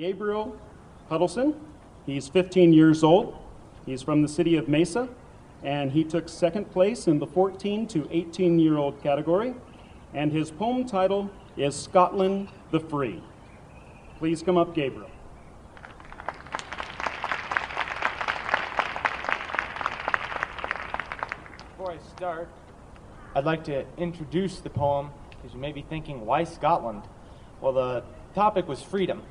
Gabriel Hudelson. He's 15 years old. He's from the city of Mesa, and he took second place in the 14 to 18 year old category. And his poem title is Scotland the Free. Please come up, Gabriel. Before I start, I'd like to introduce the poem because you may be thinking, why Scotland? Well, the topic was freedom.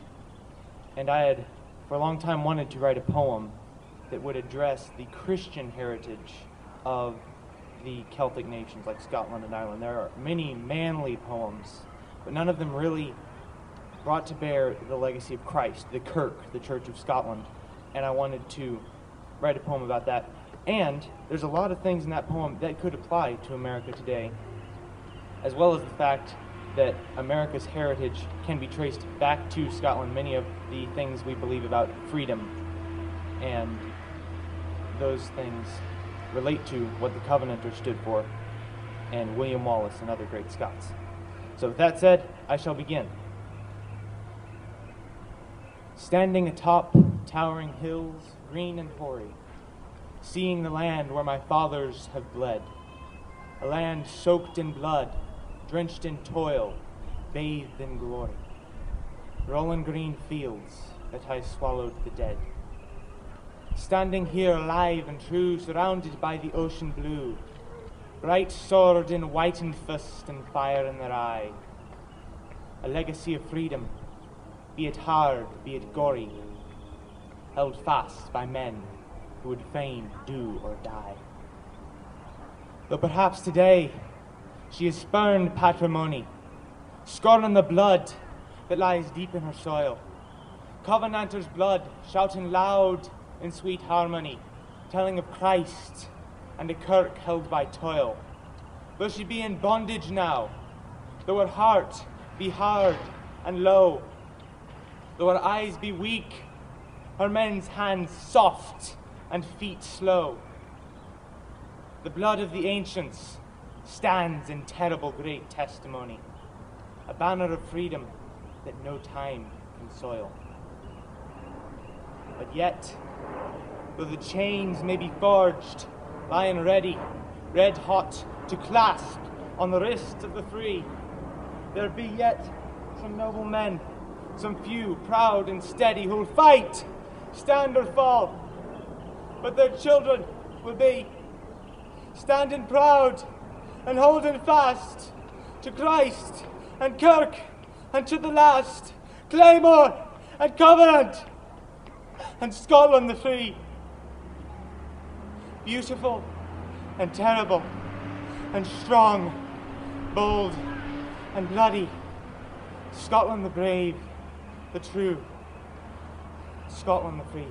And I had, for a long time, wanted to write a poem that would address the Christian heritage of the Celtic nations like Scotland and Ireland. There are many manly poems, but none of them really brought to bear the legacy of Christ, the Kirk, the Church of Scotland. And I wanted to write a poem about that. And there's a lot of things in that poem that could apply to America today, as well as the fact that America's heritage can be traced back to Scotland. Many of the things we believe about freedom and those things relate to what the Covenanters stood for and William Wallace and other great Scots. So, with that said, I shall begin. Standing atop towering hills, green and hoary, seeing the land where my fathers have bled, a land soaked in blood, drenched in toil, bathed in glory, rolling green fields that I swallowed the dead. Standing here alive and true, surrounded by the ocean blue, bright sword in whitened fist and fire in their eye, a legacy of freedom, be it hard, be it gory, held fast by men who would fain do or die. Though perhaps today she has spurned patrimony, scorning the blood that lies deep in her soil. Covenanters' blood shouting loud in sweet harmony, telling of Christ and a kirk held by toil. Will she be in bondage now, though her heart be hard and low, though her eyes be weak, her men's hands soft and feet slow. The blood of the ancients stands in terrible great testimony, a banner of freedom that no time can soil. But yet, though the chains may be forged, lying ready, red hot, to clasp on the wrists of the free, there be yet some noble men, some few proud and steady, who'll fight, stand or fall, but their children will be standing proud and holding fast to Christ and Kirk and to the last, Claymore and Covenant and Scotland the free. Beautiful and terrible and strong, bold and bloody. Scotland the brave, the true, Scotland the free.